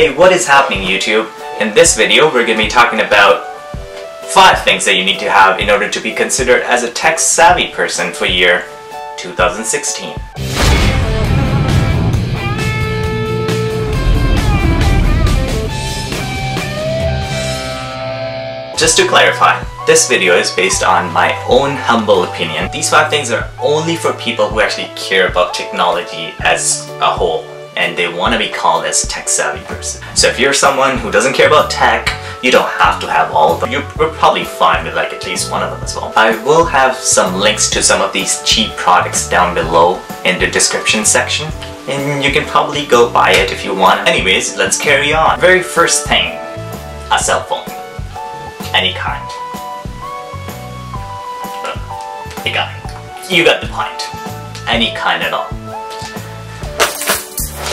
Hey, what is happening YouTube? In this video, we're going to be talking about 5 things that you need to have in order to be considered as a tech-savvy person for year 2016. Just to clarify, this video is based on my own humble opinion. These 5 things are only for people who actually care about technology as a whole and they want to be called as tech savvy person. So if you're someone who doesn't care about tech, you don't have to have all of them. You're probably fine with like at least one of them as well. I will have some links to some of these cheap products down below in the description section and you can probably go buy it if you want. Anyways, let's carry on. Very first thing, a cell phone. Any kind. You got it. You got the point. Any kind at all.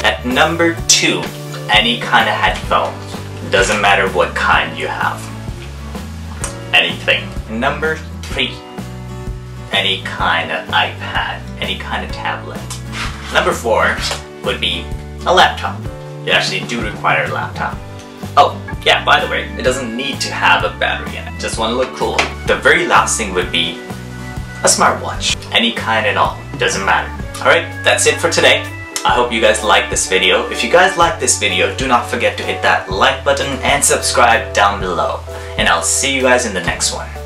At number two, any kind of headphones. Doesn't matter what kind you have. Anything. Number three, any kind of iPad, any kind of tablet. Number four would be a laptop. You actually do require a laptop. Oh, yeah, by the way, it doesn't need to have a battery in it. Just want to look cool. The very last thing would be a smartwatch. Any kind at all. Doesn't matter. Alright, that's it for today. I hope you guys liked this video. If you guys liked this video, do not forget to hit that like button and subscribe down below. And I'll see you guys in the next one.